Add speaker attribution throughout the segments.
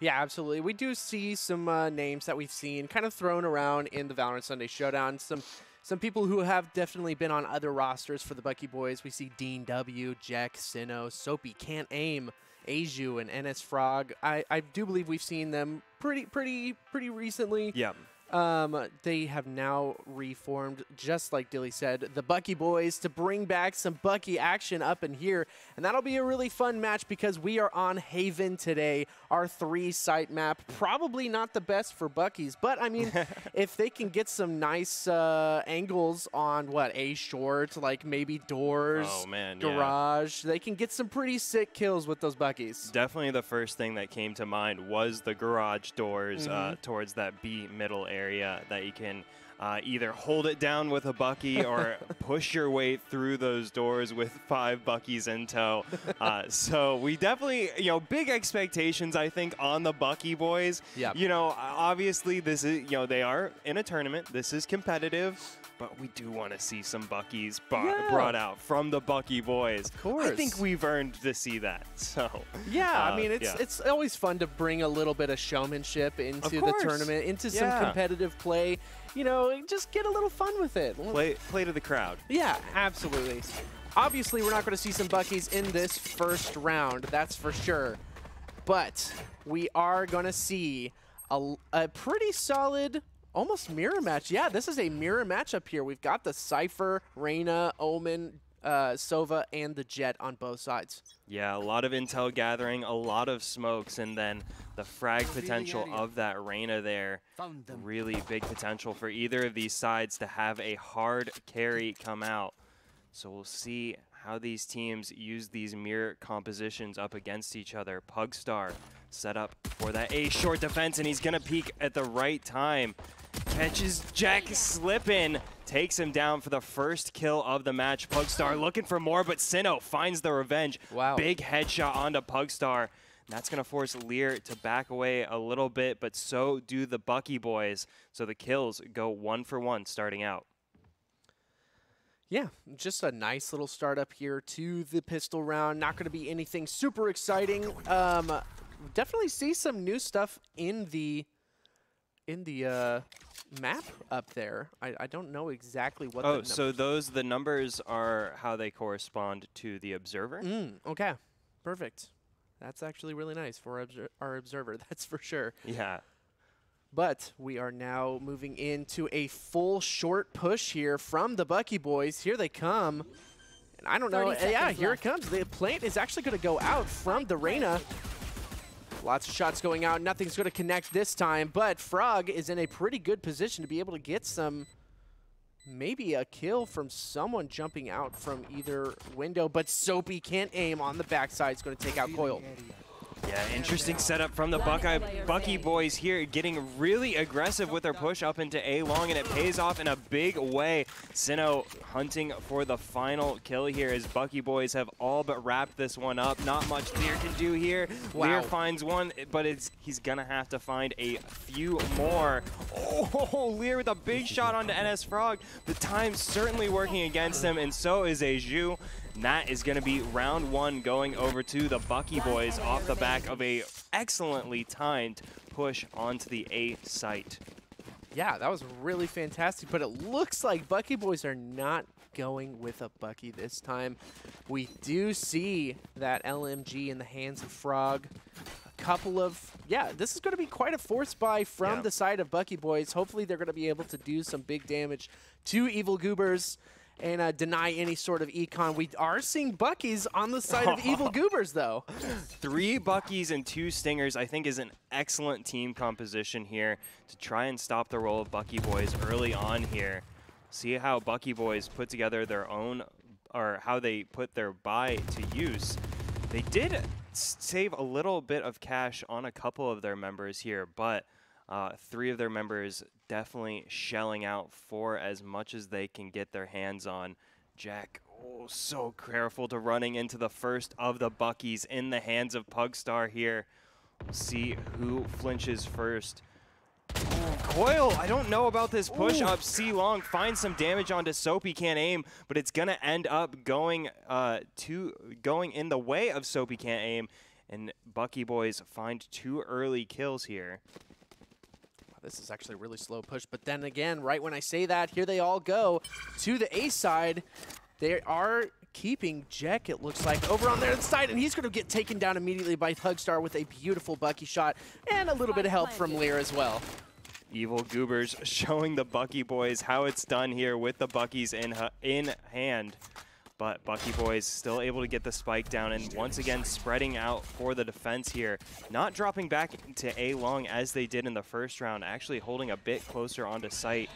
Speaker 1: Yeah, absolutely. We do see some uh, names that we've seen kind of thrown around in the Valorant Sunday Showdown. Some some people who have definitely been on other rosters for the Bucky Boiz. We see Dean W, Jack, Sinnoh, Soapy, Can't Aim, Aju, and NS Frog. I, I do believe we've seen them pretty pretty pretty recently.
Speaker 2: Yeah.
Speaker 1: Um, they have now reformed, just like Dilly said, the Bucky Boiz to bring back some Bucky action up in here. And that'll be a really fun match because we are on Haven today, our three site map. Probably not the best for Bucky's, but I mean, if they can get some nice uh, angles on what, A short, like maybe doors,
Speaker 2: Oh, man, yeah.
Speaker 1: garage, they can get some pretty sick kills with those Buckies.
Speaker 2: Definitely the first thing that came to mind was the garage doors uh,
Speaker 1: Mm-hmm.
Speaker 2: towards that B middle area that you can uh, either hold it down with a Bucky or push your way through those doors with five Buckies in tow. Uh, so we definitely, you know, big expectations, I think, on the Bucky Boiz.
Speaker 1: Yep.
Speaker 2: You know, obviously this is, you know, they are in a tournament. This is competitive. But we do want to see some Buckies brought,
Speaker 1: Yeah.
Speaker 2: brought out from the Bucky Boiz. Of
Speaker 1: course.
Speaker 2: I think we've earned to see that. So
Speaker 1: Yeah,
Speaker 2: uh,
Speaker 1: I mean it's
Speaker 2: yeah.
Speaker 1: it's always fun to bring a little bit of showmanship into the tournament, into some competitive play. You know, just get a little fun with it.
Speaker 2: play play to the crowd.
Speaker 1: Yeah, absolutely. Obviously, we're not going to see some Buckies in this first round, that's for sure. But we are going to see a, a pretty solid, almost mirror match. Yeah, this is a mirror matchup here. We've got the Cypher, Reyna, Omen, uh, Sova, and the Jett on both sides.
Speaker 2: Yeah, a lot of intel gathering, a lot of smokes, and then the frag potential of that Reyna there.
Speaker 3: Found them.
Speaker 2: Really big potential for either of these sides to have a hard carry come out. So we'll see how these teams use these mirror compositions up against each other. Pugstar set up for that A short defense, and he's going to peek at the right time. Catches Jack slipping, takes him down for the first kill of the match. Pugstar looking for more, but Sinnoh finds the revenge.
Speaker 1: Wow.
Speaker 2: Big headshot onto Pugstar. And that's going to force Lear to back away a little bit, but so do the Bucky Boiz. So the kills go one for one starting out.
Speaker 1: Yeah, just a nice little startup here to the pistol round. Not going to be anything super exciting. Um, definitely see some new stuff in the in the uh, map up there. I, I don't know exactly what.
Speaker 2: Oh,
Speaker 1: the
Speaker 2: so
Speaker 1: numbers-
Speaker 2: those the numbers are how they correspond to the observer.
Speaker 1: Mm, okay, perfect. That's actually really nice for obser- our observer. That's for sure.
Speaker 2: Yeah.
Speaker 1: But we are now moving into a full short push here from the Bucky Boiz. Here they come. And I don't know.
Speaker 3: 30
Speaker 1: uh, Yeah, here
Speaker 3: left.
Speaker 1: it comes. The plant is actually going to go out from the Reyna. Lots of shots going out. Nothing's going to connect this time. But Frog is in a pretty good position to be able to get some, maybe a kill from someone jumping out from either window. But Soapy can't aim on the backside. It's going to take out Coil.
Speaker 2: Yeah, interesting setup from the Buckeye Bucky Boiz here, getting really aggressive with their push up into A long, and it pays off in a big way. Sinnoh hunting for the final kill here as Bucky Boiz have all but wrapped this one up. Not much Lear can do here. Lear finds one, but it's he's gonna have to find a few more. Oh, Lear with a big shot onto NS Frog. The time's certainly working against him, and so is Eju. And that is going to be round one going over to the Bucky Boiz off the back of a excellently timed push onto the A site.
Speaker 1: Yeah, that was really fantastic. But it looks like Bucky Boiz are not going with a Bucky this time. We do see that LMG in the hands of Frog. A couple of, yeah, this is going to be quite a force buy from
Speaker 2: Yeah.
Speaker 1: the side of Bucky Boiz. Hopefully they're going to be able to do some big damage to Evil Goobers and uh, deny any sort of econ. We are seeing Buckies on the side of Evil Goobers, though.
Speaker 2: Three Buckies and two Stingers, I think, is an excellent team composition here to try and stop the roll of Bucky Boiz early on here. See how Bucky Boiz put together their own, or how they put their buy to use. They did save a little bit of cash on a couple of their members here, but uh, three of their members definitely shelling out for as much as they can get their hands on. Jack, oh, so careful to running into the first of the Buckies in the hands of Pugstar here. We'll see who flinches first. Ooh, Coil, I don't know about this push
Speaker 1: Ooh.
Speaker 2: up. C long finds some damage onto Soapy, can't aim, but it's gonna end up going uh, to going in the way of Soapy can't aim, and Bucky Boiz find two early kills here.
Speaker 1: This is actually a really slow push, but then again, right when I say that, here they all go to the A side. They are keeping Jack, it looks like, over on their side, and he's going to get taken down immediately by Pugstar with a beautiful Bucky shot and a little bit of help from Lear as well.
Speaker 2: Evil Goobers showing the Bucky Boiz how it's done here with the Buckies in, in hand. But Bucky Boiz still able to get the spike down and once again spreading out for the defense here. Not dropping back to A long as they did in the first round, actually holding a bit closer onto site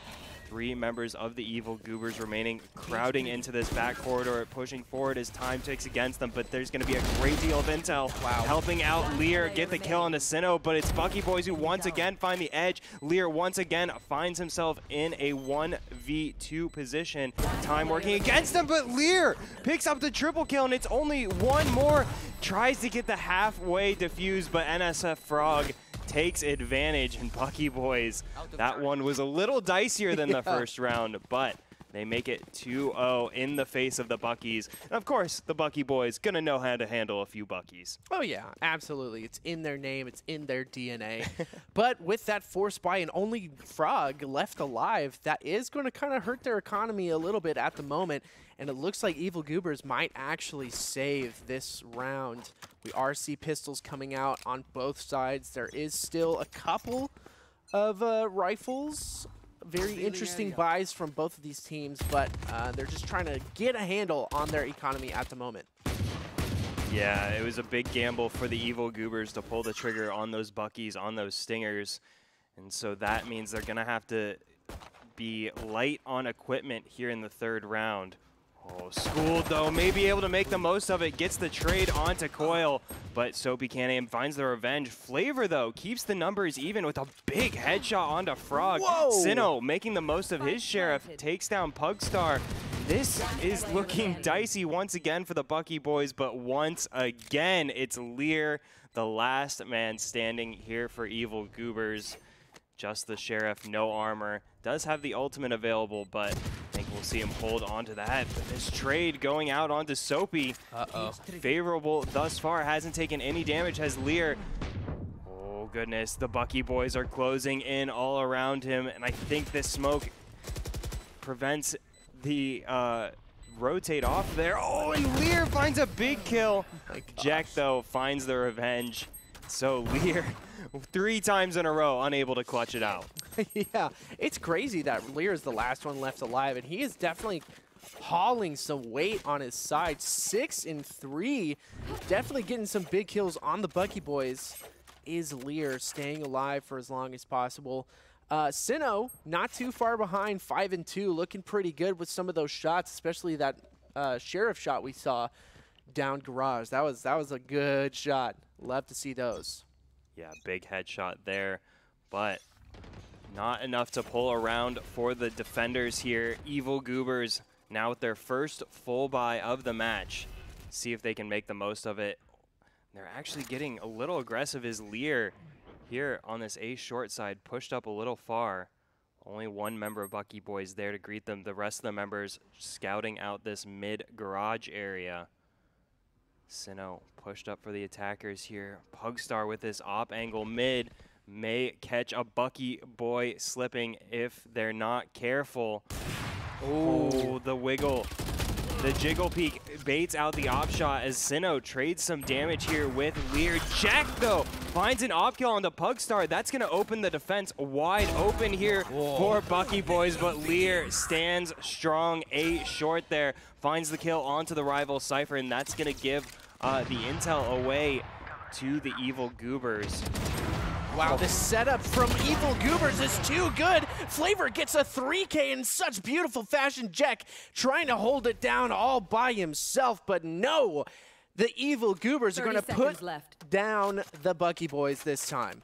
Speaker 2: three members of the Evil Goobers remaining, crowding into this back corridor, pushing forward as time ticks against them, but there's going to be a great deal of intel wow. helping out Lear get the kill on the Sinnoh, but it's Bucky Boiz who once again find the edge. Lear once again finds himself in a 1v2 position. Time working against him, but Lear picks up the triple kill, and it's only one more. Tries to get the halfway defuse, but NSF Frog takes advantage and Bucky Boiz. That one was a little dicier than the first round, but they make it 2-0 in the face of the Buckies. And of course, the Bucky Boiz going to know how to handle a few Buckies.
Speaker 1: Oh, yeah, absolutely. It's in their name. It's in their DNA. but with that force buy and only Frog left alive, that is going to kind of hurt their economy a little bit at the moment. And it looks like Evil Goobers might actually save this round. We are see pistols coming out on both sides. There is still a couple of uh, rifles very interesting buys from both of these teams, but uh, they're just trying to get a handle on their economy at the moment.
Speaker 2: Yeah, it was a big gamble for the Evil Goobers to pull the trigger on those Buckies, on those Stingers. And so that means they're going to have to be light on equipment here in the third round. Oh, Schooled, though, may be able to make the most of it. Gets the trade onto Coil, but Soapy Can finds the revenge. Flavor, though, keeps the numbers even with a big headshot onto Frog.
Speaker 1: Whoa!
Speaker 2: Sinnoh making the most of his sheriff, takes down Pugstar. This is looking dicey once again for the Bucky Boiz, but once again, it's Lear, the last man standing here for Evil Goobers. Just the Sheriff, no armor. Does have the ultimate available, but I think we'll see him hold on to that. But this trade going out onto Soapy.
Speaker 1: Uh-oh.
Speaker 2: Favorable thus far. Hasn't taken any damage. Has Lear. Oh, goodness. The Bucky Boiz are closing in all around him. And I think this smoke prevents the uh, rotate off there. Oh, and Lear finds a big kill.
Speaker 1: Oh
Speaker 2: Jack, though, finds the revenge. So Lear three times in a row, unable to clutch it out.
Speaker 1: yeah, it's crazy that Lear is the last one left alive, and he is definitely hauling some weight on his side. Six and three, definitely getting some big kills on the Bucky Boiz. Is Lear staying alive for as long as possible? Uh, Sinnoh, not too far behind, five and two, looking pretty good with some of those shots, especially that uh, sheriff shot we saw down garage. That was that was a good shot. Love to see those.
Speaker 2: Yeah, big headshot there, but not enough to pull around for the defenders here. Evil Goobers now with their first full buy of the match. See if they can make the most of it. They're actually getting a little aggressive as Lear here on this A short side pushed up a little far. Only one member of Bucky Boiz there to greet them. The rest of the members scouting out this mid garage area. Sinnoh pushed up for the attackers here. Pugstar with this op angle mid may catch a Bucky boy slipping if they're not careful. Oh, the wiggle. The jiggle peek baits out the op shot as Sinnoh trades some damage here with Lear. Jack, though, finds an op kill on the Pugstar. That's going to open the defense wide open here Whoa. for Bucky Boiz, but Lear stands strong. A short there, finds the kill onto the rival Cypher, and that's going to give uh, the intel away to the Evil Goobers.
Speaker 1: Wow, the setup from Evil Goobers is too good. Flavor gets a 3K in such beautiful fashion. Jack trying to hold it down all by himself, but no. The Evil Goobers are going to put left. down the Bucky Boiz this time.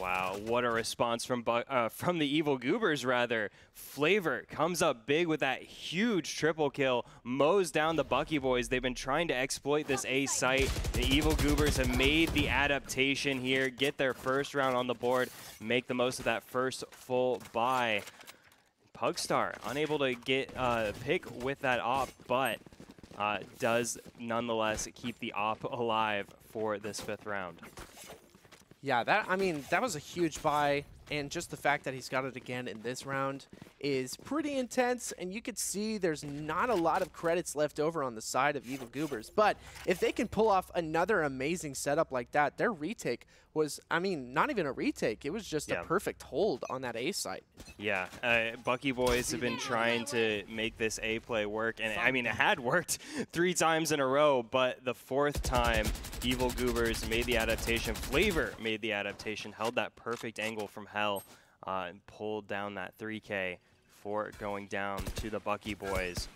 Speaker 2: Wow, what a response from uh, from the Evil Goobers, rather. Flavor comes up big with that huge triple kill, mows down the Bucky Boiz. They've been trying to exploit this A site. The Evil Goobers have made the adaptation here, get their first round on the board, make the most of that first full buy. Pugstar unable to get a uh, pick with that op, but uh, does nonetheless keep the op alive for this fifth round.
Speaker 1: Yeah, that I mean, that was a huge buy, and just the fact that he's got it again in this round is pretty intense, and you could see there's not a lot of credits left over on the side of Evil Goobers. But if they can pull off another amazing setup like that, their retake was, I mean, not even a retake. It was just
Speaker 2: Yeah.
Speaker 1: a perfect hold on that A site.
Speaker 2: Yeah, uh, Bucky Boiz have been trying to make this A play work, and I mean, it had worked three times in a row, but the fourth time, Evil Goobers made the adaptation. Flavor made the adaptation, held that perfect angle from hell, uh, and pulled down that 3K for going down to the Bucky Boiz.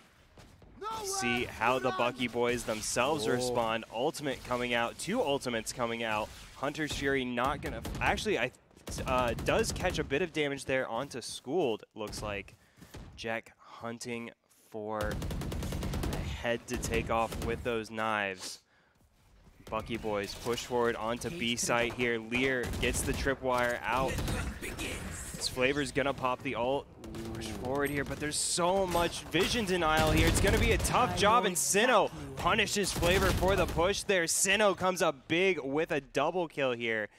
Speaker 2: See how the Bucky Boiz themselves
Speaker 1: Whoa.
Speaker 2: respond. Ultimate coming out, two ultimates coming out. Hunter's Fury not gonna. Actually, I uh, does catch a bit of damage there onto Schooled. Looks like Jack hunting for a head to take off with those knives. Bucky Boiz push forward onto B site here. Lear gets the tripwire out. This Flavor's gonna pop the ult. Push forward here, but there's so much vision denial here. It's gonna be a tough job, and Sinnoh punishes Flavor for the push there. Sinnoh comes up big with a double kill here.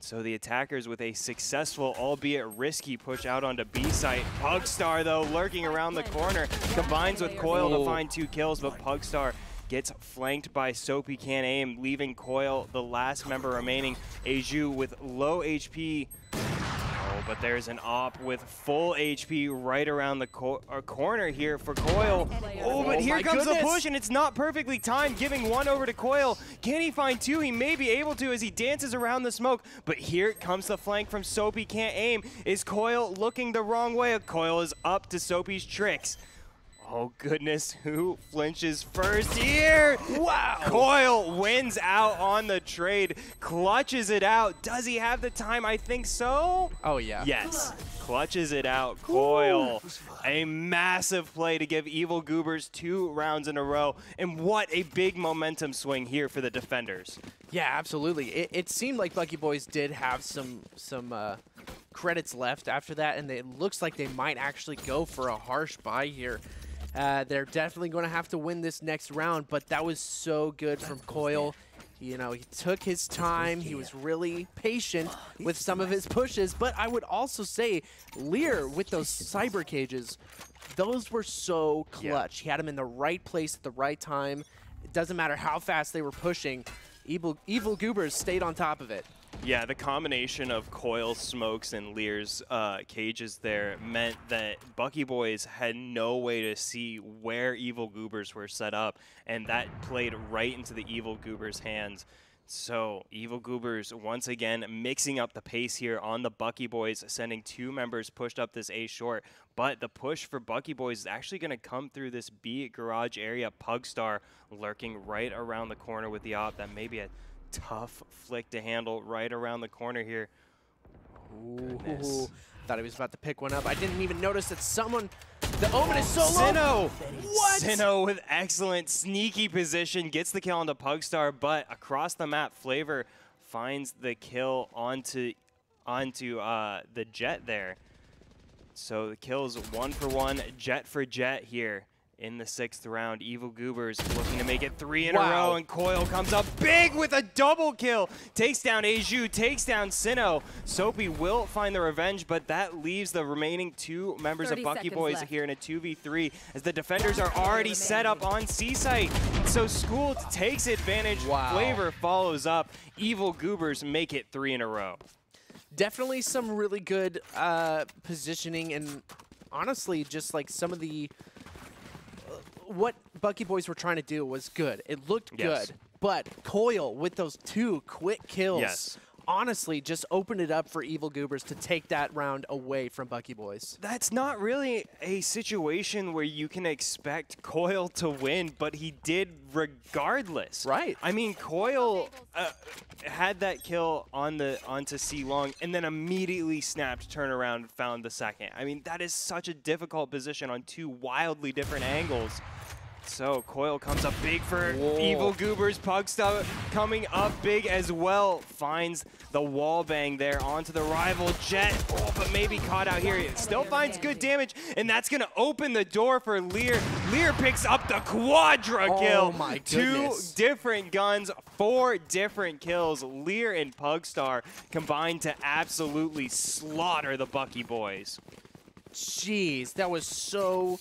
Speaker 2: So the attackers with a successful, albeit risky, push out onto B site. Pugstar, though, lurking around the corner, combines with Coil to find two kills, but Pugstar gets flanked by Soapy Can't Aim, leaving Coil the last member remaining. Eju with low HP. Oh, but there's an op with full HP right around the co uh, corner here for Coil. Oh, but
Speaker 1: Oh
Speaker 2: here
Speaker 1: my
Speaker 2: comes the push, and it's not perfectly timed, giving one over to Coil. Can he find two? He may be able to as he dances around the smoke, but here comes the flank from Soapy. Can't aim. Is Coil looking the wrong way? Coil is up to Soapy's tricks. Oh goodness, who flinches first here?
Speaker 1: Wow.
Speaker 2: Coil wins out on the trade, clutches it out. Does he have the time? I think so.
Speaker 1: Oh, yeah.
Speaker 2: Yes, clutches it out. Coil, a massive play to give Evil Goobers two rounds in a row. And what a big momentum swing here for the defenders.
Speaker 1: Yeah, absolutely. It, it seemed like Lucky Boys did have some some uh, credits left after that, and it looks like they might actually go for a harsh buy here. Uh, they're definitely going to have to win this next round, but that was so good from Coil. You know, he took his time. He was really patient with some of his pushes, but I would also say Lear with those cyber cages, those were so clutch. He had them in the right place at the right time. It doesn't matter how fast they were pushing. Evil, evil goobers stayed on top of it.
Speaker 2: Yeah, the combination of Coil, Smokes, and Lear's uh, cages there meant that Bucky Boiz had no way to see where Evil Goobers were set up, and that played right into the Evil Goobers' hands. So, Evil Goobers once again mixing up the pace here on the Bucky Boiz, sending two members pushed up this A short. But the push for Bucky Boiz is actually going to come through this B garage area. Pugstar lurking right around the corner with the op. That may be a tough flick to handle right around the corner here. Goodness.
Speaker 1: Ooh, thought he was about to pick one up. I didn't even notice that someone. The omen is so low.
Speaker 2: Sinnoh!
Speaker 1: What?
Speaker 2: Sinnoh with excellent sneaky position gets the kill onto Pugstar, but across the map, Flavor finds the kill onto onto uh, the Jett there. So the kills one for one, Jett for Jett here in the sixth round. Evil Goobers looking to make it three in a row, and Coil comes up big with a double kill. Takes down Eju, takes down Sinnoh. Soapy will find the revenge, but that leaves the remaining two members of Bucky Boiz
Speaker 3: left.
Speaker 2: here in a 2v3 as the defenders are already set up on C-Site. So School takes advantage.
Speaker 1: Wow.
Speaker 2: Flavor follows up. Evil Goobers make it three in a row.
Speaker 1: Definitely some really good uh, positioning, and honestly, just like some of the what Bucky Boiz were trying to do was good. It looked
Speaker 2: Yes.
Speaker 1: good, but Coil with those two quick kills.
Speaker 2: Yes.
Speaker 1: Honestly, just opened it up for Evil Goobers to take that round away from Bucky Boiz.
Speaker 2: That's not really a situation where you can expect Coil to win, but he did regardless.
Speaker 1: Right.
Speaker 2: I mean, Coil uh, had that kill on the onto C Long, and then immediately snapped, turned around, found the second. I mean, that is such a difficult position on two wildly different angles. So Coil comes up big for
Speaker 1: Whoa.
Speaker 2: Evil Goobers. Pugstar coming up big as well. Finds the wall bang there onto the rival Jett. Oh, but maybe caught out here. It still finds good damage, and that's going to open the door for Lear. Lear picks up the quadra
Speaker 1: Oh
Speaker 2: kill.
Speaker 1: my
Speaker 2: Two different guns, four different kills. Lear and Pugstar combined to absolutely slaughter the Bucky Boiz.
Speaker 1: Jeez, that was so.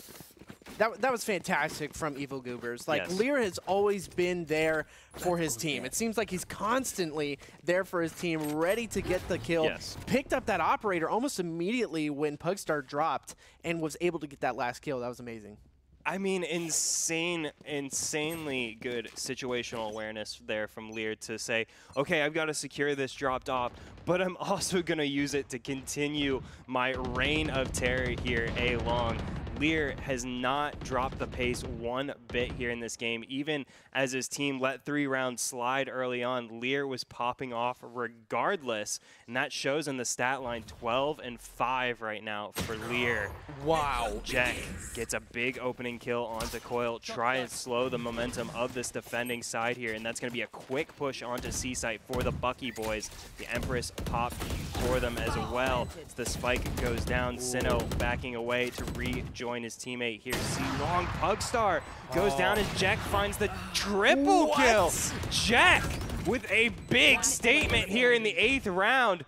Speaker 1: That, that was fantastic from Evil Goobers. Like,
Speaker 2: Yes.
Speaker 1: Lear has always been there for his team. It seems like he's constantly there for his team, ready to get the kill.
Speaker 2: Yes.
Speaker 1: Picked up that operator almost immediately when Pugstar dropped and was able to get that last kill. That was amazing.
Speaker 2: I mean, insane, insanely good situational awareness there from Lear to say, okay, I've got to secure this dropped off, but I'm also going to use it to continue my reign of terror here A long. Lear has not dropped the pace one bit here in this game. Even as his team let three rounds slide early on, Lear was popping off regardless, and that shows in the stat line 12 and 5 right now for Lear.
Speaker 1: Wow.
Speaker 2: Jack gets a big opening kill onto Coil. Try and slow the momentum of this defending side here, and that's going to be a quick push onto C-Site for the Bucky Boiz. The Empress popped for them as well. As the spike goes down, Sinnoh backing away to rejoin his teammate here. C Long Pugstar goes down oh. as Jack finds the triple
Speaker 1: What?
Speaker 2: kill. Jack with a big statement here in the eighth round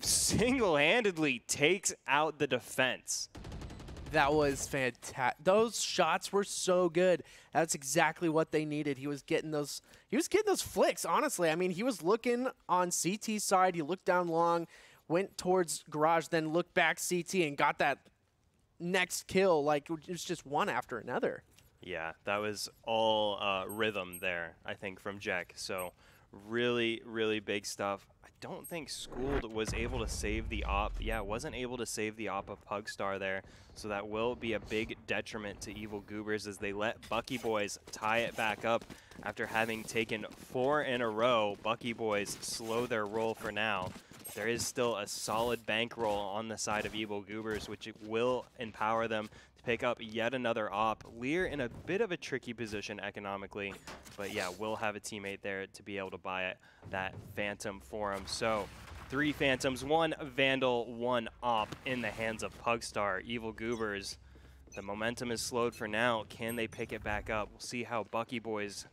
Speaker 2: single-handedly takes out the defense.
Speaker 1: That was fantastic. Those shots were so good. That's exactly what they needed. He was getting those. He was getting those flicks. Honestly, I mean, he was looking on CT side. He looked down long, went towards garage, then looked back CT and got that next kill. Like it was just one after another.
Speaker 2: Yeah, that was all uh, rhythm there, I think, from Jack. So really, really big stuff. I don't think Schooled was able to save the op. Yeah, wasn't able to save the op of Pugstar there. So that will be a big detriment to Evil Goobers as they let Bucky Boiz tie it back up after having taken four in a row. Bucky Boiz slow their roll for now. There is still a solid bankroll on the side of Evil Goobers, which will empower them to pick up yet another op. Lear in a bit of a tricky position economically, but yeah, will have a teammate there to be able to buy it, that Phantom for him. So three Phantoms, one Vandal, one op in the hands of Pugstar. Evil Goobers, the momentum is slowed for now. Can they pick it back up? We'll see how Bucky Boiz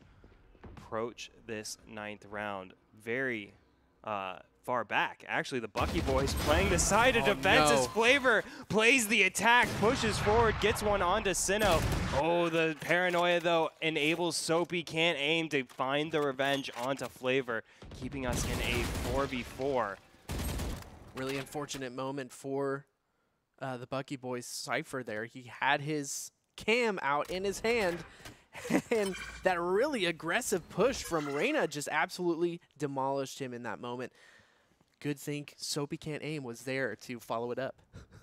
Speaker 2: approach this ninth round. Very uh, far back. Actually, the Bucky Boiz playing the side of
Speaker 1: Oh,
Speaker 2: defense as. Flavor plays the attack, pushes forward, gets one onto Sinnoh. Oh, the paranoia, though, enables Soapy can't aim to find the revenge onto Flavor, keeping us in a 4v4.
Speaker 1: Really unfortunate moment for uh, the Bucky Boiz Cypher there. He had his cam out in his hand. And that really aggressive push from Reyna just absolutely demolished him in that moment. Good thing Soapy Can't Aim was there to follow it up.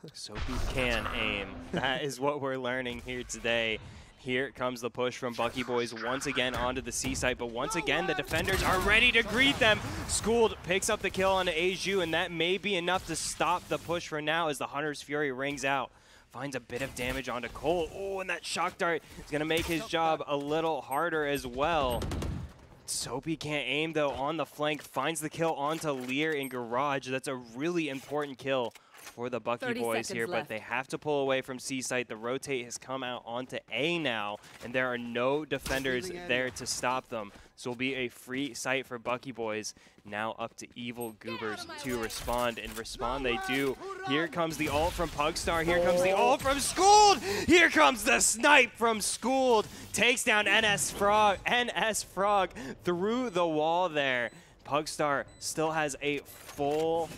Speaker 2: Soapy can aim. That is what we're learning here today. Here comes the push from Bucky Boiz once again onto the C site, but once again the defenders are ready to greet them. Schooled picks up the kill on Aju, and that may be enough to stop the push for now as the Hunter's Fury rings out. Finds a bit of damage onto Cole. Oh, and that shock dart is going to make his job a little harder as well. Soapy can't aim though on the flank, finds the kill onto Lear in Garage. That's a really important kill for the Bucky Boiz
Speaker 3: seconds
Speaker 2: here, but they have to pull away from C site. The rotate has come out onto A now, and there are no defenders there to stop them. So it'll be a free site for Bucky Boiz. Now up to Evil Goobers to respond, and respond they do. Here comes the ult from Pugstar. Here comes the ult from Schooled. Here comes the snipe from Schooled. Takes down NS Frog. NS Frog through the wall there. Pugstar still has a full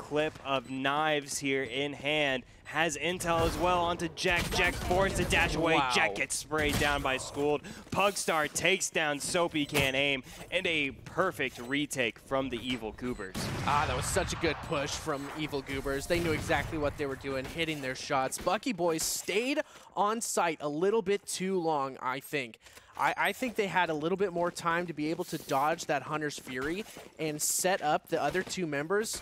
Speaker 2: clip of knives here in hand. Has intel as well onto Jack. Jack forced to dash away.
Speaker 1: Wow.
Speaker 2: Jack gets sprayed down by Schooled. Pugstar takes down Soapy Can't Aim. And a perfect retake from the Evil Goobers.
Speaker 1: Ah, that was such a good push from Evil Goobers. They knew exactly what they were doing, hitting their shots. Bucky Boiz stayed on site a little bit too long, I think. I, I think they had a little bit more time to be able to dodge that Hunter's Fury and set up the other two members.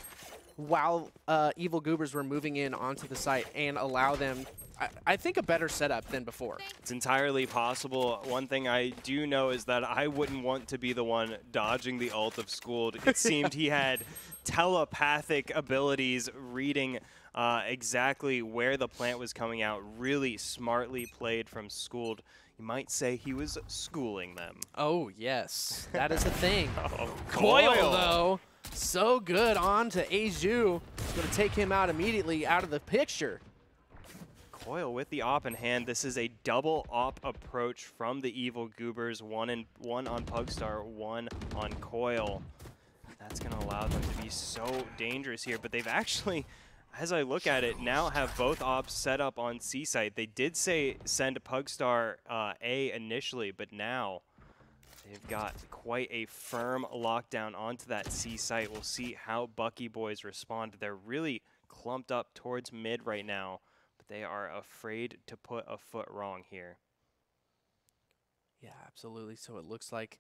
Speaker 1: While uh, Evil Goobers were moving in onto the site and allow them, I, I think, a better setup than before.
Speaker 2: It's entirely possible. One thing I do know is that I wouldn't want to be the one dodging the ult of Schooled. It seemed he had telepathic abilities reading uh, exactly where the plant was coming out. Really smartly played from Schooled. You might say he was schooling them.
Speaker 1: Oh, yes. That is the thing.
Speaker 2: Oh,
Speaker 1: Coil, though, so good on to Aju. Going to take him out immediately out of the picture.
Speaker 2: Coil with the op in hand. This is a double op approach from the Evil Goobers. One, in, one on Pugstar, one on Coil. That's going to allow them to be so dangerous here, but they've actually as I look at it, now have both ops set up on C site. They did say send Pugstar uh, A initially, but now they've got quite a firm lockdown onto that C site. We'll see how Bucky Boiz respond. They're really clumped up towards mid right now, but they are afraid to put a foot wrong here.
Speaker 1: Yeah, absolutely. So it looks like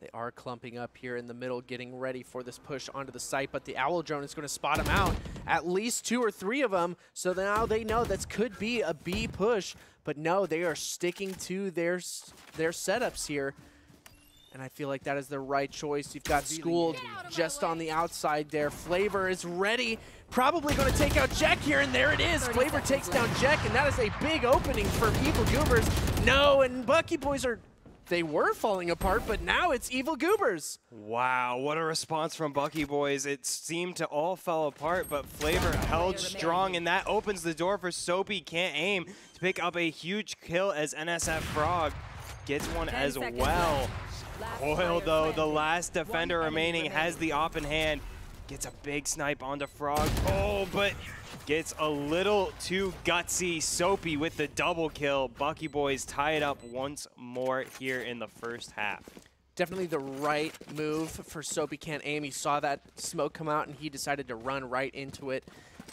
Speaker 1: they are clumping up here in the middle, getting ready for this push onto the site, but the Owl Drone is going to spot them out. At least two or three of them, so now they know this could be a B push, but no, they are sticking to their, their setups here. And I feel like that is the right choice. You've got Schooled just on the outside there. Flavor is ready. Probably going to take out Jack here, and there it is. Flavor takes down Jack, and that is a big opening for Evil Goobers. No, and Bucky Boiz are they were falling apart, but now it's Evil Goobers.
Speaker 2: Wow, what a response from Bucky Boiz. It seemed to all fall apart, but Flavor held strong, and that opens the door for Soapy Can't Aim to pick up a huge kill as NSF Frog gets one as well. Coil, though, the last defender remaining, has the op in hand. Gets a big snipe onto Frog. Oh, but gets a little too gutsy. Soapy with the double kill. Bucky Boiz tie it up once more here in the first half.
Speaker 1: Definitely the right move for Soapy Can't Aim. He saw that smoke come out and he decided to run right into it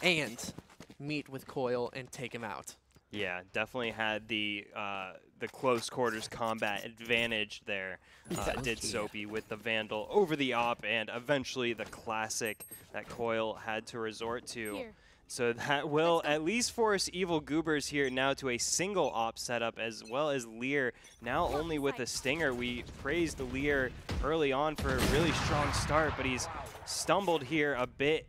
Speaker 1: and meet with Coil and take him out.
Speaker 2: Yeah, definitely had the uh, the close quarters combat advantage there. Uh, did Soapy with the Vandal over the op and eventually the classic that Coil had to resort to. Here. So that will at least force Evil Goobers here now to a single op setup as well as Lear now only with a Stinger. We praised Lear early on for a really strong start, but he's stumbled here a bit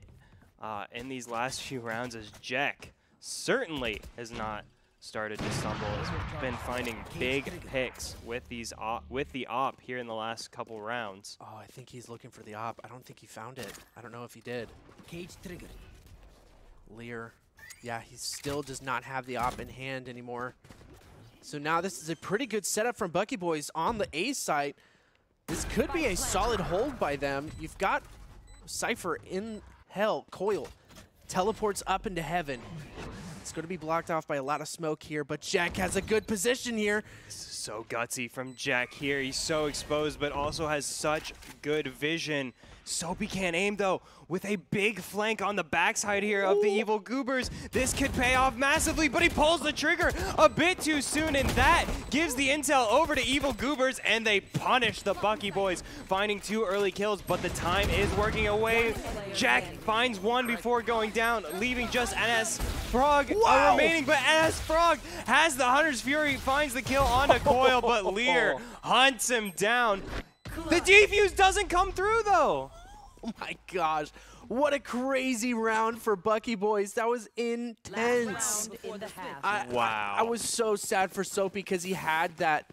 Speaker 2: uh, in these last few rounds as Jack certainly has not started to stumble. Has been finding big picks with these op, with the op here in the last couple rounds.
Speaker 1: Oh, I think he's looking for the op. I don't think he found it. I don't know if he did. Cage triggered. Lear. Yeah, he still does not have the op in hand anymore. So now this is a pretty good setup from Bucky Boiz on the A site. This could be a solid hold by them. You've got Cypher in hell. Coil teleports up into heaven. It's going to be blocked off by a lot of smoke here, but Jack has a good position here.
Speaker 2: So gutsy from Jack here. He's so exposed, but also has such good vision. Soapy can't aim, though, with a big flank on the backside here of the Evil Goobers. This could pay off massively, but he pulls the trigger a bit too soon, and that gives the intel over to Evil Goobers, and they punish the Bucky Boiz, finding two early kills, but the time is working away. Jack finds one before going down, leaving just NS Frog uh, remaining, but NS Frog has the Hunter's Fury, finds the kill on onto Coil, but Lear hunts him down. The defuse doesn't come through, though.
Speaker 1: Oh my gosh. What a crazy round for Bucky Boiz. That was intense. I,
Speaker 2: wow.
Speaker 1: I, I, was so sad for Soapy because he had that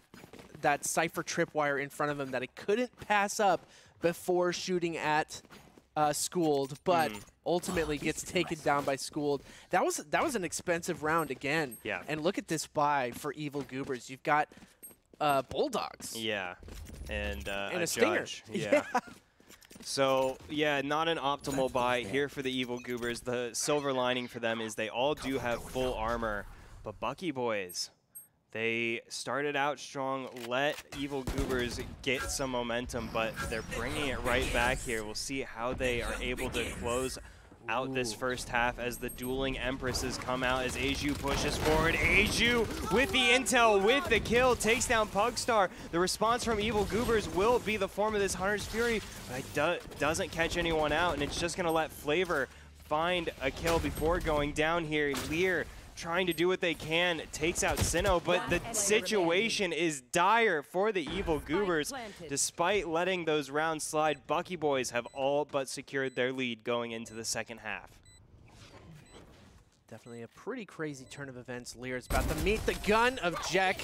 Speaker 1: that Cypher tripwire in front of him that he couldn't pass up before shooting at uh, Schooled, but mm. ultimately gets taken down by Schooled. That was that was an expensive round again.
Speaker 2: Yeah.
Speaker 1: And look at this buy for Evil Goobers. You've got uh, Bulldogs.
Speaker 2: Yeah. And, uh,
Speaker 1: and a,
Speaker 2: a
Speaker 1: Stinger.
Speaker 2: Yeah. yeah. So, yeah, not an optimal buy here for the Evil Goobers. The silver lining for them is they all do have full armor. But Bucky Boiz, they started out strong, let Evil Goobers get some momentum, but they're bringing it right back here. We'll see how they are able to close out Ooh. this first half as the dueling Empresses come out as Aju pushes forward. Aju with the intel, with the kill, takes down Pugstar. The response from Evil Goobers will be the form of this Hunter's Fury, but it do doesn't catch anyone out, and it's just going to let Flavor find a kill before going down here. Lear trying to do what they can, takes out Sinnoh, but the situation is dire for the Evil Goobers. Despite letting those rounds slide, Bucky Boiz have all but secured their lead going into the second half.
Speaker 1: Definitely a pretty crazy turn of events. Lear's about to meet the gun of Jack,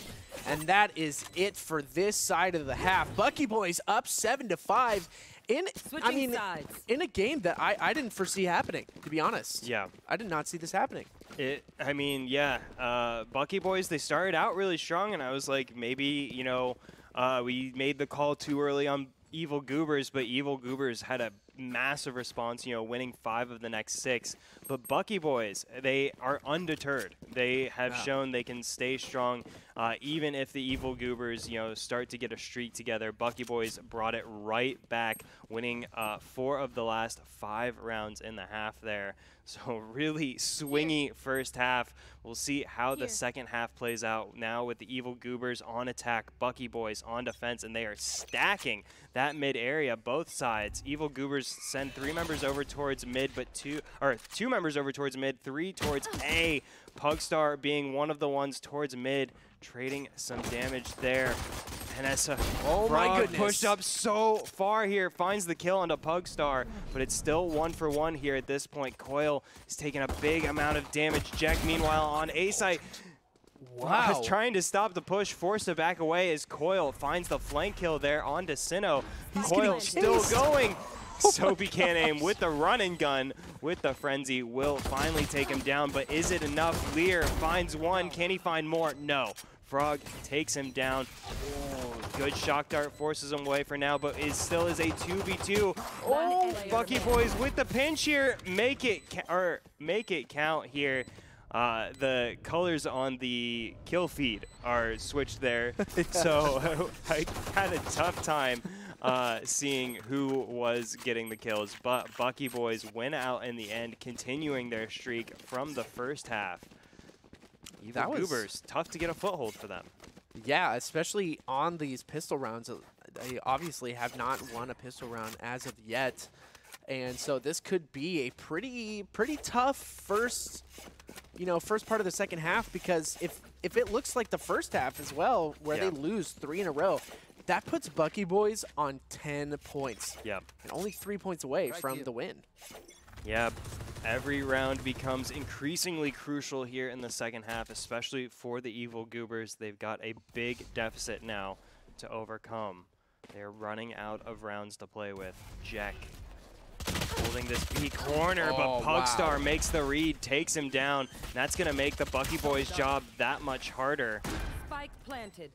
Speaker 1: and that is it for this side of the half. Bucky Boiz up 7 to five in Switching I mean sides. in a game that I, I didn't foresee happening, to be honest.
Speaker 2: Yeah.
Speaker 1: I did not see this happening.
Speaker 2: It I mean, yeah. Uh, Bucky Boiz, they started out really strong and I was like maybe, you know, uh, we made the call too early on Evil Goobers, but Evil Goobers had a massive response, you know, winning five of the next six. But Bucky Boiz, they are undeterred. They have wow. shown they can stay strong, uh, even if the Evil Goobers, you know, start to get a streak together. Bucky Boiz brought it right back, winning uh, four of the last five rounds in the half there. So really swingy first half. We'll see how the second half plays out now with the Evil Goobers on attack, Bucky Boiz on defense, and they are stacking that mid area, both sides. Evil Goobers send three members over towards mid, but two, or two members over towards mid, three towards A. Pugstar being one of the ones towards mid, trading some damage there. Vanessa.
Speaker 1: Oh my goodness.
Speaker 2: Pushed up so far here, finds the kill onto Pugstar, but it's still one for one here at this point. Coil is taking a big amount of damage. Jack, meanwhile, on A site.
Speaker 1: Wow.
Speaker 2: Was trying to stop the push, forced to back away as Coil finds the flank kill there onto Sinnoh. He's Coil still going. Soapy can't aim with the running gun with the frenzy will finally take him down, but is it enough? Lear finds one. Can he find more? No. Frog takes him down. Oh, good shock dart forces him away for now, but it still is a 2v2. Oh, Bucky Boiz with the pinch here. Make it or make it count here. Uh, the colors on the kill feed are switched there, so I had a tough time uh, seeing who was getting the kills. But Bucky Boiz win out in the end, continuing their streak from the first half. Evil that Goobers, tough to get a foothold for them.
Speaker 1: Yeah, especially on these pistol rounds. Uh, they obviously have not won a pistol round as of yet. And so this could be a pretty pretty tough first you know, first part of the second half because if if it looks like the first half as well, where yeah. they lose three in a row, that puts Bucky Boiz on 10 points.
Speaker 2: Yep.
Speaker 1: And only three points away right from you. the win.
Speaker 2: Yep. Every round becomes increasingly crucial here in the second half, especially for the Evil Goobers. They've got a big deficit now to overcome. They're running out of rounds to play with. Jack holding this B corner, oh, but Pugstar wow. makes the read, takes him down. That's going to make the Bucky Boiz' job that much harder.
Speaker 3: Spike planted.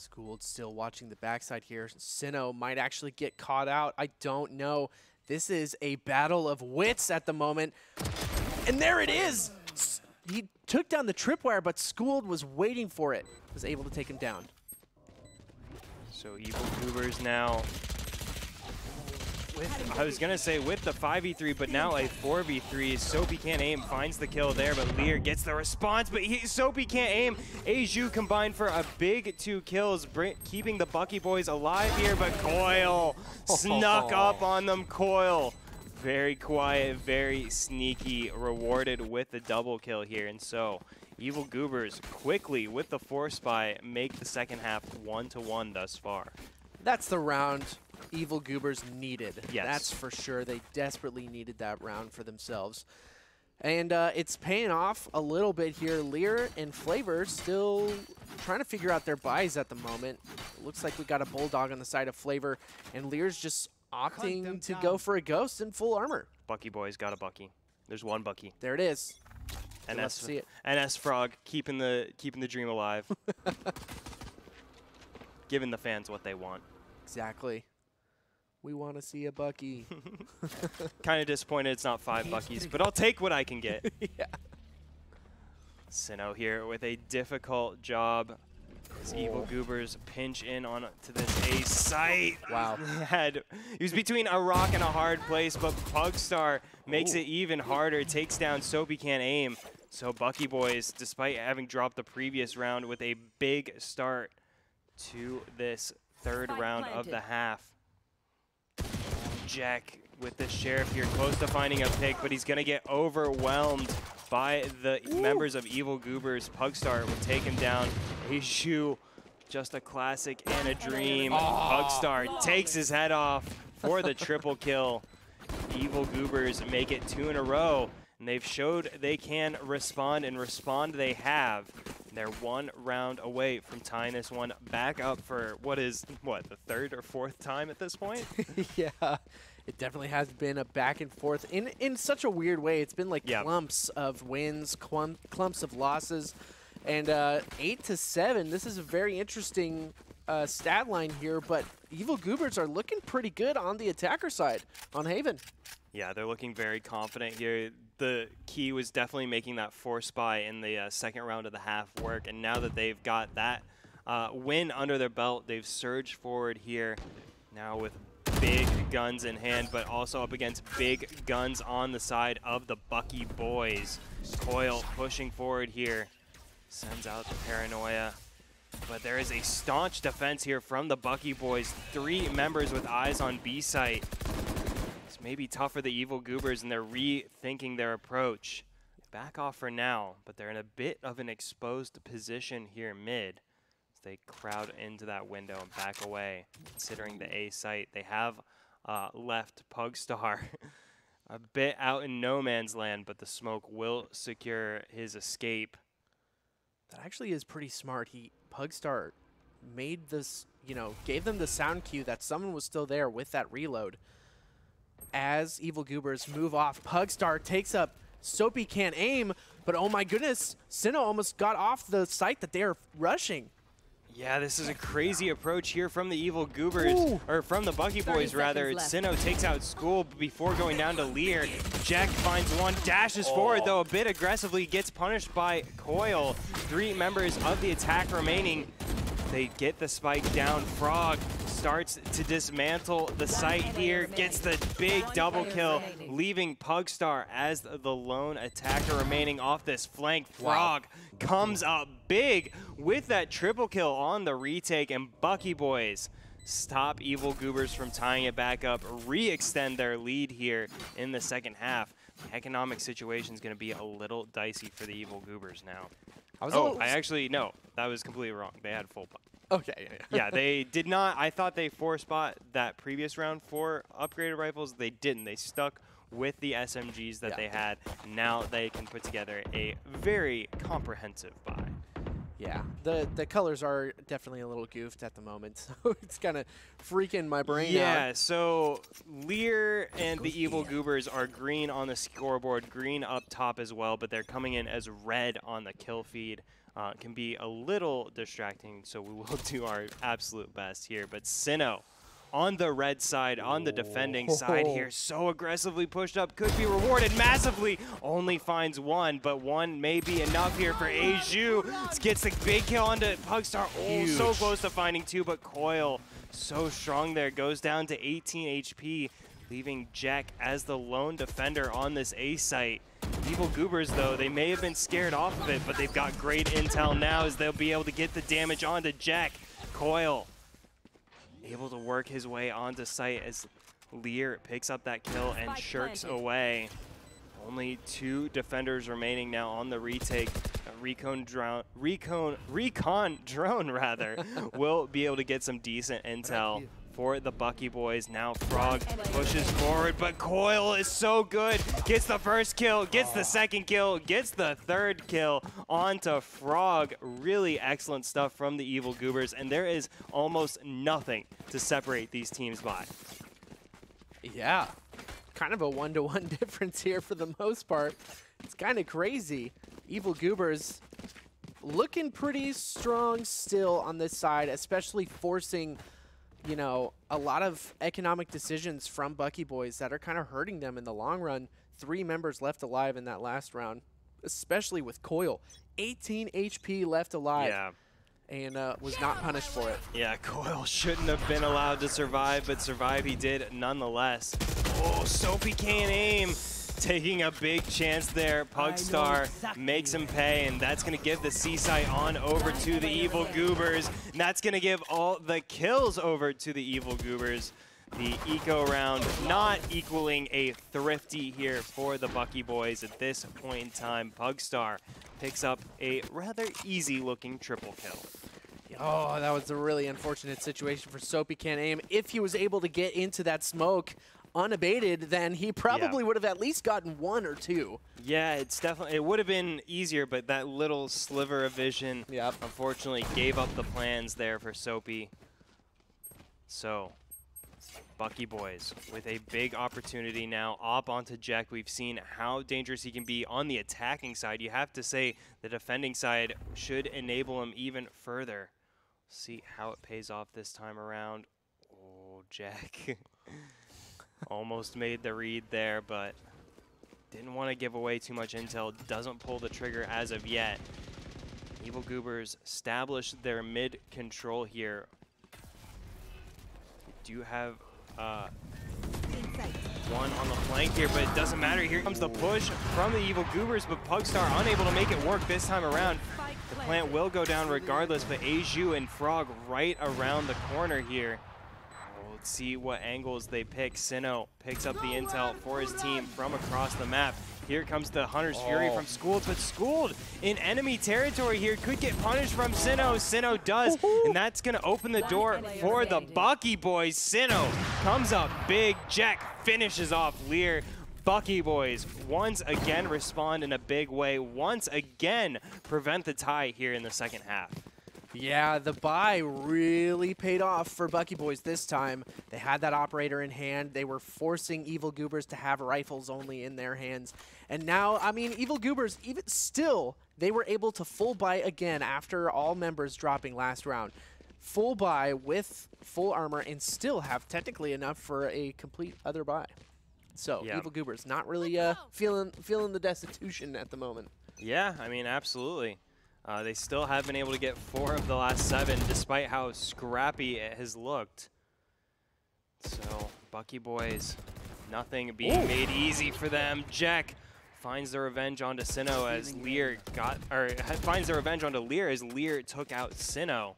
Speaker 1: Schooled still watching the backside here. Sinnoh might actually get caught out. I don't know. This is a battle of wits at the moment. And there it is! He took down the tripwire, but Schooled was waiting for it. Was able to take him down.
Speaker 2: So Evil Goobers now I was going to say with the 5v3, but now a 4v3. Soapy can't aim, finds the kill there, but Lear gets the response, but he, Soapy can't aim. Aju combined for a big two kills, keeping the Bucky Boiz alive here, but Coil snuck up on them. Coil, very quiet, very sneaky, rewarded with the double kill here. And so Evil Goobers quickly with the Force Spy make the second half one to one thus far.
Speaker 1: That's the round Evil Goobers needed.
Speaker 2: Yes.
Speaker 1: That's for sure. They desperately needed that round for themselves. And uh, it's paying off a little bit here. Lear and Flavor still trying to figure out their buys at the moment. looks like we got a Bulldog on the side of Flavor, and Lear's just opting to down. go for a Ghost in full armor.
Speaker 2: Bucky Boiz got a Bucky. There's one Bucky.
Speaker 1: There it is.
Speaker 2: NS, see it. NS Frog keeping the keeping the dream alive. Giving the fans what they want.
Speaker 1: Exactly. We want to see a Bucky.
Speaker 2: kind of disappointed it's not five Buckies, but I'll take what I can get.
Speaker 1: yeah.
Speaker 2: Sinnoh here with a difficult job. His oh. evil goobers pinch in on to this A site.
Speaker 1: Wow.
Speaker 2: Had, he was between a rock and a hard place, but Pugstar makes Ooh. it even harder, takes down Soapy can't aim. So Bucky Boiz, despite having dropped the previous round with a big start to this third round planted. of the half, Jack with the Sheriff here, close to finding a pick, but he's going to get overwhelmed by the Ooh. members of Evil Goobers. Pugstar will take him down. Hishu, just a classic and a dream. Oh. Pugstar takes his head off for the triple kill. Evil Goobers make it two in a row, and they've showed they can respond, and respond they have. They're one round away from tying this one back up for what is, what, the third or fourth time at this point?
Speaker 1: yeah, it definitely has been a back and forth in, in such a weird way. It's been like yep. clumps of wins, clump, clumps of losses. And uh, 8 to seven, this is a very interesting uh, stat line here, but Evil Goobers are looking pretty good on the attacker side on Haven.
Speaker 2: Yeah, they're looking very confident here the key was definitely making that force buy in the uh, second round of the half work. And now that they've got that uh, win under their belt, they've surged forward here now with big guns in hand, but also up against big guns on the side of the Bucky Boiz. Coil pushing forward here, sends out the paranoia. But there is a staunch defense here from the Bucky Boiz. Three members with eyes on B site maybe tough for the Evil Goobers, and they're rethinking their approach. Back off for now, but they're in a bit of an exposed position here mid. They crowd into that window and back away, considering the A site. They have uh, left Pugstar a bit out in no man's land, but the smoke will secure his escape.
Speaker 1: That actually is pretty smart. He Pugstar made this, you know, gave them the sound cue that someone was still there with that reload as Evil Goobers move off. Pugstar takes up Soapy can't aim, but oh my goodness, Sinnoh almost got off the site that they're rushing.
Speaker 2: Yeah, this is a crazy approach here from the Evil Goobers, Ooh. or from the Bucky Boiz rather. Sinnoh takes out School before going down to Lear. Jack finds one, dashes oh. forward though a bit aggressively, gets punished by Coil. Three members of the attack remaining. They get the spike down. Frog starts to dismantle the site here, gets the big double kill, leaving Pugstar as the lone attacker remaining off this flank. Frog wow. comes up big with that triple kill on the retake, and Bucky Boiz stop Evil Goobers from tying it back up, re-extend their lead here in the second half. The economic situation is going to be a little dicey for the Evil Goobers now. I oh, I actually, no, that was completely wrong. They had full
Speaker 1: Okay, yeah,
Speaker 2: yeah. yeah, they did not. I thought they force bought that previous round for upgraded rifles. They didn't. They stuck with the SMGs that yeah. they had. Now they can put together a very comprehensive buy.
Speaker 1: Yeah, the the colors are definitely a little goofed at the moment, so it's kind of freaking my brain
Speaker 2: yeah, out. Yeah, so Lear and the Evil Goobers are green on the scoreboard, green up top as well, but they're coming in as red on the kill feed uh, can be a little distracting, so we will do our absolute best here. But Sinnoh on the red side, on the defending oh. side here, so aggressively pushed up, could be rewarded massively. Only finds one, but one may be enough here for Aiju. Gets the big kill onto Pugstar. Oh, so close to finding two, but Coil so strong there. Goes down to 18 HP, leaving Jack as the lone defender on this A site. Evil Goobers, though, they may have been scared off of it, but they've got great intel now as they'll be able to get the damage onto Jack. Coil able to work his way onto site as Lear picks up that kill and shirks away. Only two defenders remaining now on the retake. Recon drone, Recon, Recon drone rather, will be able to get some decent intel for the Bucky Boiz. Now Frog pushes forward, but Coil is so good. Gets the first kill, gets the second kill, gets the third kill onto Frog. Really excellent stuff from the Evil Goobers, and there is almost nothing to separate these teams by.
Speaker 1: Yeah, kind of a one-to-one -one difference here for the most part. It's kind of crazy. Evil Goobers looking pretty strong still on this side, especially forcing you know, a lot of economic decisions from Bucky Boiz that are kind of hurting them in the long run. Three members left alive in that last round, especially with Coil. 18 HP left alive.
Speaker 2: Yeah.
Speaker 1: And uh, was not punished for it.
Speaker 2: Yeah, Coil shouldn't have been allowed to survive, but survive he did nonetheless. Oh, Soapy can't aim taking a big chance there. Pugstar makes him pay, and that's going to give the C-site on over to the Evil Goobers. And that's going to give all the kills over to the Evil Goobers. The eco round not equaling a thrifty here for the Bucky Boiz at this point in time. Pugstar picks up a rather easy looking triple kill.
Speaker 1: Oh, that was a really unfortunate situation for Soapy Can't Aim. If he was able to get into that smoke unabated, then he probably
Speaker 2: Yeah.
Speaker 1: would have at least gotten one or two.
Speaker 2: Yeah, it's definitely it would have been easier, but that little sliver of vision
Speaker 1: Yep.
Speaker 2: unfortunately gave up the plans there for Soapy. So, Bucky Boiz with a big opportunity now up onto Jack. We've seen how dangerous he can be on the attacking side. You have to say the defending side should enable him even further. See how it pays off this time around. Oh, Jack. Almost made the read there, but didn't want to give away too much intel. Doesn't pull the trigger as of yet. Evil Goobers establish their mid control here. Do have uh, one on the flank here, but it doesn't matter. Here comes the push from the Evil Goobers, but Pugstar unable to make it work this time around. The plant will go down regardless, but Aiju and Frog right around the corner here. Oh, Let's see what angles they pick. Sinnoh picks up the intel for his team from across the map. Here comes the Hunter's Fury
Speaker 1: Oh.
Speaker 2: from Schooled, but Schooled in enemy territory here could get punished from Sinnoh. Sinnoh does, and that's going to open the door for the Bucky Boiz. Sinnoh comes up big. Jack finishes off Lear. Bucky Boiz once again respond in a big way. Once again prevent the tie here in the second half.
Speaker 1: Yeah, the buy really paid off for Bucky Boiz this time. They had that operator in hand. They were forcing Evil Goobers to have rifles only in their hands. And now, I mean, Evil Goobers, even still, they were able to full buy again after all members dropping last round. Full buy with full armor and still have technically enough for a complete other buy. So. Evil Goobers not really uh, feeling feeling the destitution at the moment.
Speaker 2: Yeah, I mean, absolutely. Uh, they still have been able to get four of the last seven, despite how scrappy it has looked. So, Bucky Boiz, nothing being
Speaker 1: Ooh.
Speaker 2: made easy for them. Jack finds the revenge onto Sinnoh as Lear got, or finds the revenge onto Lear as Lear took out Sinnoh.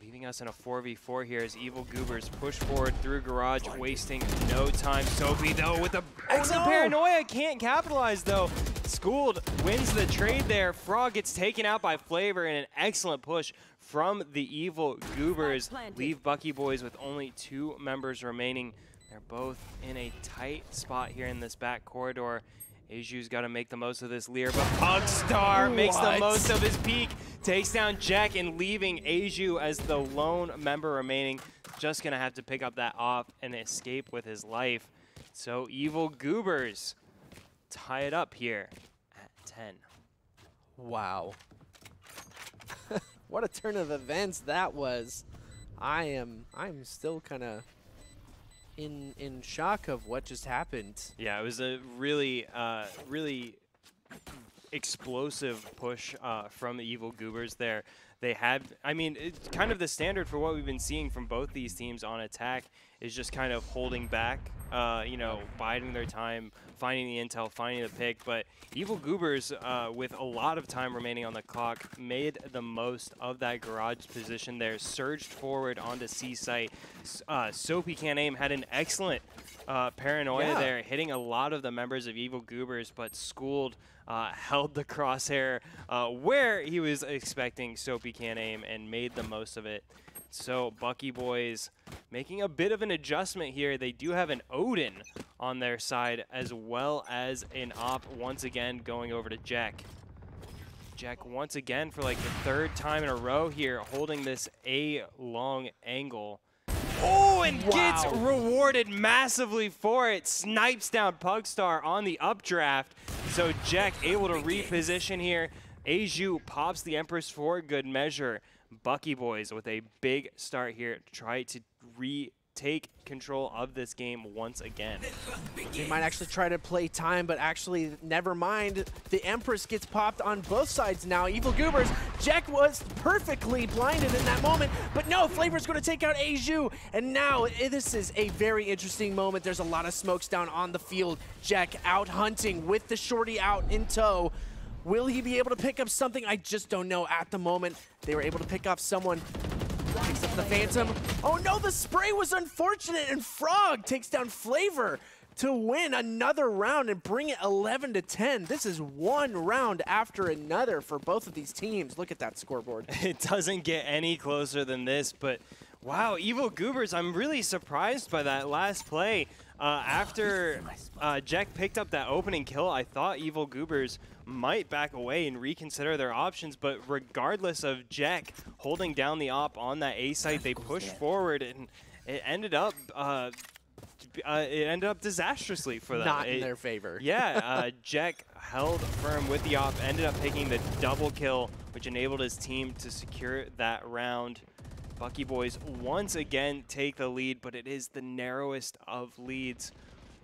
Speaker 2: Leaving us in a 4v4 here as Evil Goobers push forward through Garage, wasting no time. Soapy, though, with a excellent
Speaker 1: no!
Speaker 2: paranoia, can't capitalize, though. Schooled wins the trade there. Frog gets taken out by Flavor and an excellent push from the Evil Goobers. Leave Bucky Boiz with only two members remaining. They're both in a tight spot here in this back corridor. Aju's got to make the most of this Lear, but Pugstar makes the most of his peak, takes down Jack, and leaving Aju as the lone member remaining. Just going to have to pick up that off and escape with his life. So Evil Goobers tie it up here at 10.
Speaker 1: Wow. what a turn of events that was. I am I'm still kind of in in shock of what just happened.
Speaker 2: Yeah, it was a really, uh, really explosive push uh, from the Evil Goobers there. They had, I mean, it's kind of the standard for what we've been seeing from both these teams on attack is just kind of holding back, uh, you know, biding their time, finding the intel, finding the pick. But Evil Goobers, uh, with a lot of time remaining on the clock, made the most of that garage position there, surged forward onto C site. Uh, Soapy Can't Aim had an excellent uh, paranoia
Speaker 1: Yeah.
Speaker 2: there, hitting a lot of the members of Evil Goobers, but Schooled uh, held the crosshair uh, where he was expecting Soapy Can Aim and made the most of it. So Bucky Boiz making a bit of an adjustment here. They do have an Odin on their side as well as an Op once again going over to Jack. Jack once again for like the third time in a row here holding this A long angle. Oh, and gets rewarded massively for it. Snipes down Pugstar on the updraft. So Jack able to reposition here. Aju pops the Empress for good measure. Bucky Boiz with a big start here to try to retake control of this game once again.
Speaker 1: They might actually try to play time, but actually, never mind. The Empress gets popped on both sides now. Evil Goobers. Jack was perfectly blinded in that moment, but no, Flavor's going to take out Aju. And now, eh, this is a very interesting moment. There's a lot of smokes down on the field. Jack out hunting with the shorty out in tow. Will he be able to pick up something? I just don't know at the moment. They were able to pick off someone picks up the Phantom. Oh no, the spray was unfortunate, and Frog takes down Flavor to win another round and bring it 11 to 10. This is one round after another for both of these teams. Look at that scoreboard.
Speaker 2: It doesn't get any closer than this, but wow, Evil Goobers, I'm really surprised by that last play. Uh, after uh, Jack picked up that opening kill, I thought Evil Goobers might back away and reconsider their options, but regardless of Jack holding down the op on that A site, they pushed forward and it ended up uh, uh, it ended up disastrously for them.
Speaker 1: Not
Speaker 2: it,
Speaker 1: in their favor.
Speaker 2: yeah, uh, Jack held firm with the op, ended up picking the double kill, which enabled his team to secure that round. Bucky Boiz once again take the lead, but it is the narrowest of leads.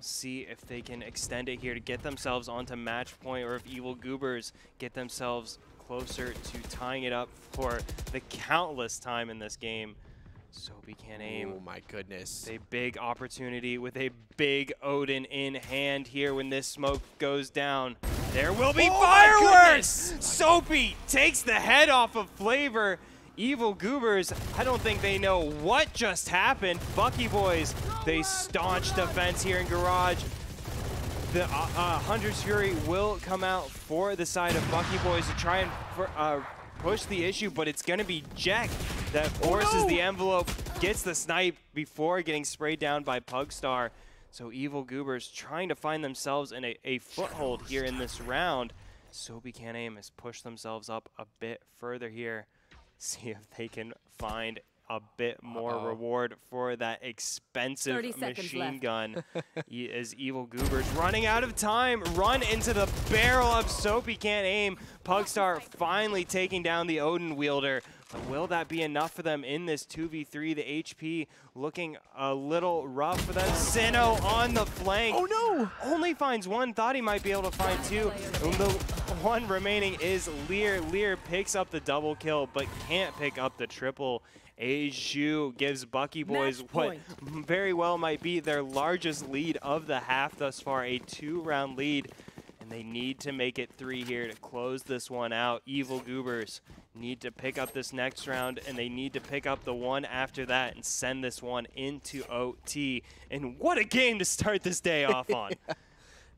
Speaker 2: See if they can extend it here to get themselves onto match point or if Evil Goobers get themselves closer to tying it up for the countless time in this game. Soapy can't aim.
Speaker 1: Oh my goodness.
Speaker 2: A big opportunity with a big Odin in hand here when this smoke goes down. There will be
Speaker 1: Oh
Speaker 2: fireworks! Soapy takes the head off of Flavor. Evil Goobers, I don't think they know what just happened. Bucky Boiz, they staunch defense here in Garage. The uh, uh, Hunter's Fury will come out for the side of Bucky Boiz to try and uh, push the issue, but it's going to be Jack that forces
Speaker 1: no!
Speaker 2: the envelope, gets the snipe before getting sprayed down by Pugstar. So Evil Goobers trying to find themselves in a, a foothold here in this round. Soapy Can Aim has pushed themselves up a bit further here. See if they can find a bit more
Speaker 1: Uh-oh.
Speaker 2: reward for that expensive machine
Speaker 3: left.
Speaker 2: gun. he is Evil Goobers running out of time. Run into the barrel of Soapy Can't Aim. Pugstar finally taking down the Odin wielder. But will that be enough for them in this 2v3? The HP looking a little rough for them. Sino on the flank.
Speaker 1: Oh no!
Speaker 2: Only finds one. Thought he might be able to find two. And the one remaining is Lear. Lear picks up the double kill, but can't pick up the triple. Aju gives Bucky Boiz
Speaker 3: Match
Speaker 2: what
Speaker 3: point.
Speaker 2: very well might be their largest lead of the half thus far, a two-round lead. And they need to make it three here to close this one out. Evil Goobers need to pick up this next round, and they need to pick up the one after that and send this one into OT. And what a game to start this day off on.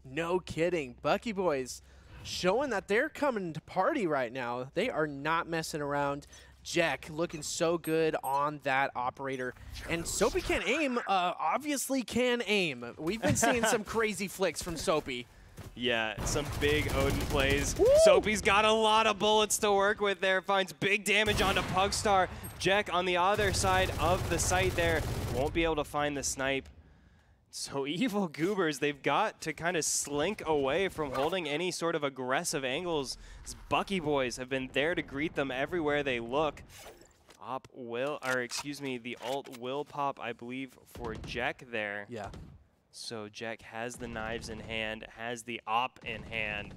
Speaker 1: No kidding. Bucky Boiz showing that they're coming to party right now. They are not messing around. Jack looking so good on that operator. And Soapy can aim, uh, obviously can aim. We've been seeing some crazy flicks from Soapy.
Speaker 2: Yeah, some big Odin plays.
Speaker 1: Woo!
Speaker 2: Soapy's got a lot of bullets to work with there. Finds big damage onto Pugstar. Jack on the other side of the site there. Won't be able to find the snipe. So Evil Goobers, they've got to kind of slink away from holding any sort of aggressive angles. These Bucky Boiz have been there to greet them everywhere they look. Op will, or excuse me, the alt will pop, I believe, for Jack there.
Speaker 1: Yeah.
Speaker 2: So Jack has the knives in hand, has the op in hand.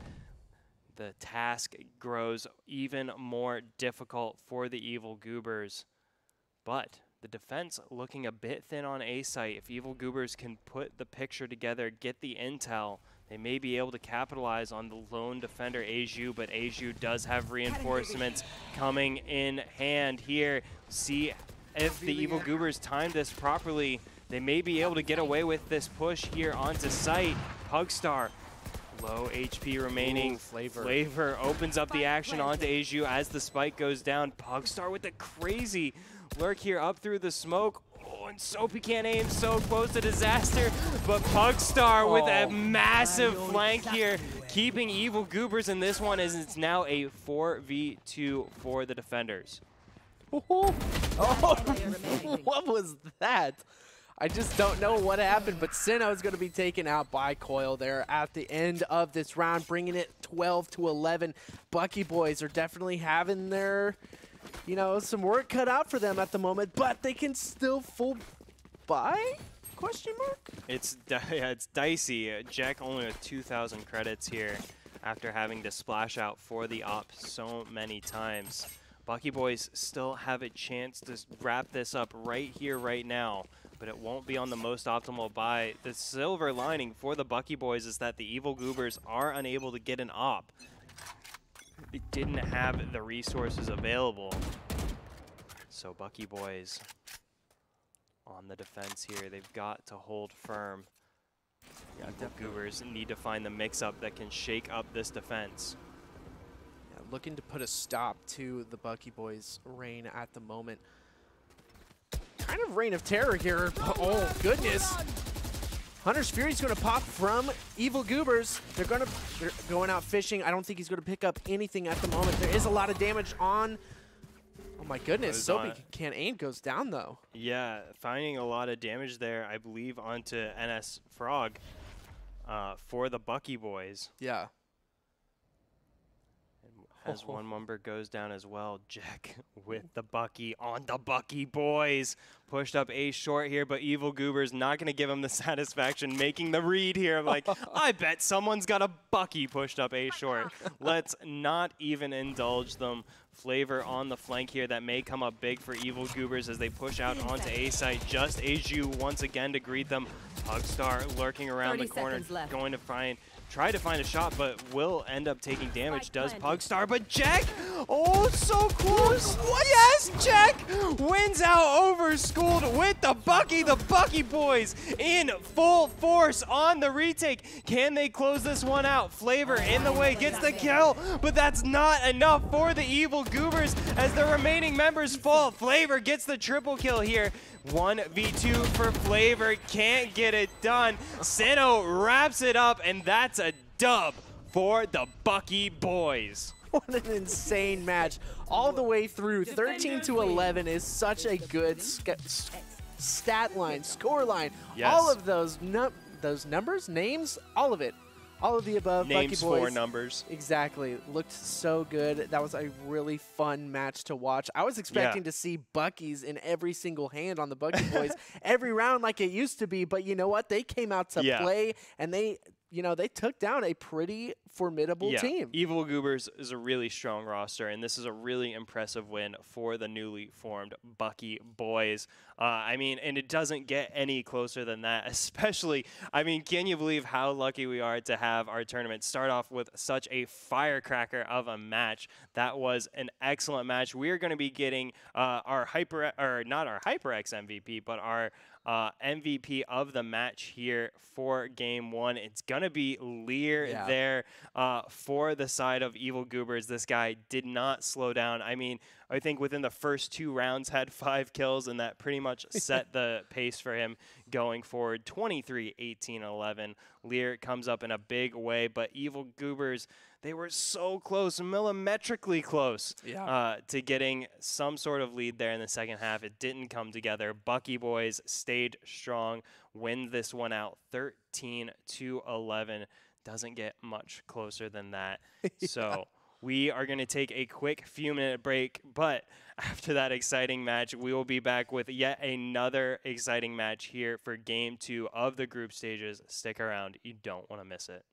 Speaker 2: The task grows even more difficult for the Evil Goobers. But the defense looking a bit thin on A site. If Evil Goobers can put the picture together, get the intel, they may be able to capitalize on the lone defender Aju, but Aju does have reinforcements coming in hand here. See if the Evil Goobers time this properly, they may be able to get away with this push here onto site. Pugstar, low HP remaining.
Speaker 1: Ooh, Flavor.
Speaker 2: Flavor opens up the action onto Aju as the spike goes down. Pugstar with the crazy lurk here up through the smoke. Oh, and Soapy can't aim so close to disaster, but Pugstar with a
Speaker 1: Oh.
Speaker 2: massive flank here, keeping Evil Goobers in this one as it's now a 4v2 for the defenders.
Speaker 1: Oh, what was that? I just don't know what happened, but Sinnoh is going to be taken out by Coil there at the end of this round, bringing it 12 to 11. Bucky Boiz are definitely having their, you know, some work cut out for them at the moment, but they can still full buy? Question mark?
Speaker 2: It's yeah, it's dicey. Jack only with 2,000 credits here after having to splash out for the op so many times. Bucky Boiz still have a chance to wrap this up right here, right now, but it won't be on the most optimal buy. The silver lining for the Bucky Boiz is that the Evil Goobers are unable to get an op. They didn't have the resources available. So Bucky Boiz on the defense here. They've got to hold firm.
Speaker 1: Yeah,
Speaker 2: Evil Goobers need to find the mix-up that can shake up this defense.
Speaker 1: Yeah, looking to put a stop to the Bucky Boiz' reign at the moment. Kind of reign of terror here. Oh, goodness. Hunter's Fury's going to pop from Evil Goobers. They're going to they're going out fishing. I don't think he's going to pick up anything at the moment. There is a lot of damage on. Oh my goodness, Soapy can't aim goes down though.
Speaker 2: Yeah, finding a lot of damage there, I believe, onto NS Frog uh, for the Bucky Boiz.
Speaker 1: Yeah.
Speaker 2: As one member goes down as well, Jack with the Bucky on the Bucky Boiz. Pushed up A short here, but Evil Goober's not going to give him the satisfaction making the read here. Like, I bet someone's got a Bucky pushed up A short. Let's not even indulge them. Flavor on the flank here that may come up big for Evil Goobers as they push out onto A site. Just Aju once again to greet them. Pugstar lurking around the corner, going to find try to find a shot, but will end up taking damage. Does. Pugstar, but Jack, oh, so close. Yes, Jack wins out over Schooled with the Bucky. The Bucky Boiz in full force on the retake. Can they close this one out? Flavor in the way, gets the kill, but that's not enough for the Evil Goobers as the remaining members fall. Flavor gets the triple kill here. 1v2 for Flavor, can't get it done. Sino wraps it up, and that's dub for the Bucky Boiz.
Speaker 1: What an insane match. All the way through. 13 to 11 is such a good stat line, score line.
Speaker 2: Yes.
Speaker 1: All of those num- those numbers, names, all of it. All of the above.
Speaker 2: Names
Speaker 1: Bucky
Speaker 2: for numbers.
Speaker 1: Exactly. Looked so good. That was a really fun match to watch. I was expecting to see Bucky's in every single hand on the Bucky Boys every round like it used to be, but you know what? They came out to
Speaker 2: Yeah.
Speaker 1: play and they, you know, they took down a pretty formidable
Speaker 2: yeah.
Speaker 1: team.
Speaker 2: Evil Goobers is a really strong roster, and this is a really impressive win for the newly formed Bucky Boiz. Uh, I mean, and it doesn't get any closer than that, especially, I mean, can you believe how lucky we are to have our tournament start off with such a firecracker of a match? That was an excellent match. We are going to be getting uh, our Hyper, or not our HyperX MVP, but our uh, MVP of the match here for game one. It's going to be Lear
Speaker 1: Yeah.
Speaker 2: there uh, for the side of Evil Goobers. This guy did not slow down. I mean, I think within the first two rounds had five kills, and that pretty much set the pace for him going forward. 23, 18, 11. Lear comes up in a big way, but Evil Goobers, they were so close, millimetrically close
Speaker 1: Yeah.
Speaker 2: uh, to getting some sort of lead there in the second half. It didn't come together. Bucky Boiz stayed strong, win this one out 13 to 11. Doesn't get much closer than that. So we are going to take a quick few minute break, but after that exciting match, we will be back with yet another exciting match here for game two of the group stages. Stick around, you don't want to miss it.